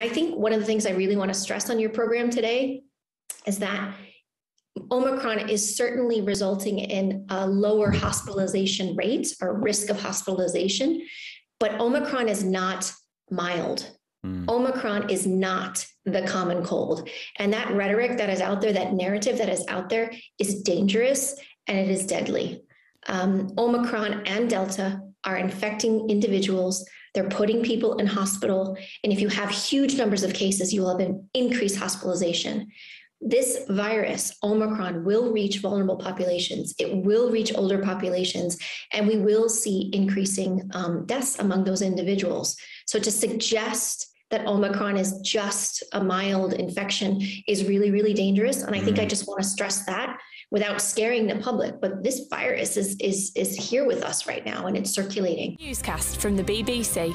I think one of the things I really want to stress on your program today is that Omicron is certainly resulting in a lower hospitalization rate or risk of hospitalization, but Omicron is not mild. Mm. Omicron is not the common cold. And that rhetoric that is out there, that narrative that is out there, is dangerous and it is deadly. Um, Omicron and Delta are infecting individuals. They're putting people in hospital. And if you have huge numbers of cases, you will have an increased hospitalization. This virus, Omicron, will reach vulnerable populations. It will reach older populations, and we will see increasing um, deaths among those individuals. So to suggest that Omicron is just a mild infection is really, really dangerous. And I think I mm. just want to stress that without scaring the public. But this virus is is is here with us right now and it's circulating. Newscast from the BBC.